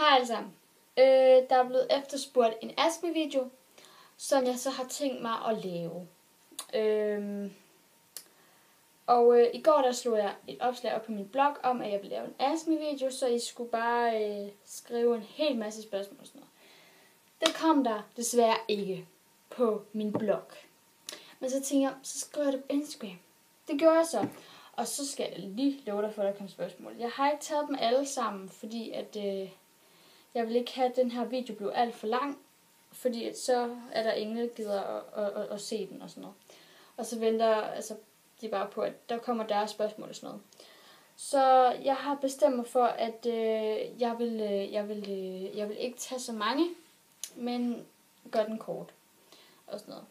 Hej alle sammen. Øh, der er blevet efterspurgt en Asmi-video, som jeg så har tænkt mig at lave. Øh, og øh, i går der slog jeg et opslag op på min blog om, at jeg ville lave en Asmi-video, så I skulle bare øh, skrive en hel masse spørgsmål og sådan noget. Det kom der desværre ikke på min blog. Men så tænkte jeg, så skriver jeg det på Instagram. Det gjorde jeg så. Og så skal jeg lige love dig for, at der kom spørgsmål. Jeg har ikke taget dem alle sammen, fordi at, øh, jeg vil ikke have, at den her video blev alt for lang. Fordi at så er der ingen, der gider at, at, at, at, se den og sådan noget. Og så venter altså, de bare på, at der kommer deres spørgsmål og sådan noget. Så jeg har bestemt mig for, at øh, jeg, vil, øh, jeg, vil, øh, jeg vil ikke tage så mange, men gør den kort og sådan noget.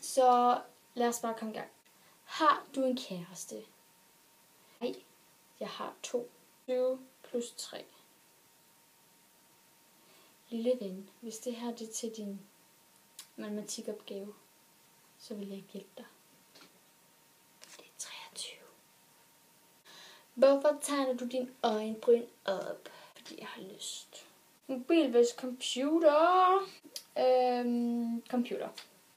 Så lad os bare komme i gang. Har du en kæreste? Nej, jeg har to. 20 plus 3. Lille ven, hvis det her det er til din matematikopgave, så vil jeg ikke hjælpe dig. Det er 23. Hvorfor tegner du din øjenbryn op? Fordi jeg har lyst. Mobil hvis computer. Øhm, computer.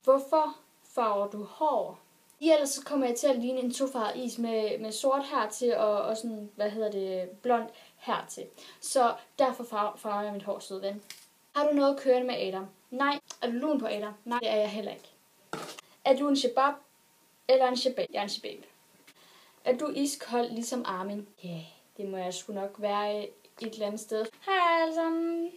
Hvorfor farver du hår? I ellers så kommer jeg til at ligne en tofarvet is med, med sort hertil og, og sådan, hvad hedder det, blond hertil. Så derfor farver, farver jeg mit hår, søde ven. Har du noget kørende med Adam? Nej. Er du lun på Adam? Nej, det er jeg heller ikke. Er du en shabab eller en shabab? Jeg er en shabab. Er du iskold ligesom Armin? Ja, yeah, det må jeg sgu nok være øh, et eller andet sted. Hej alle sammen.